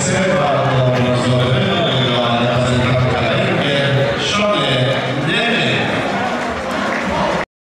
Receba.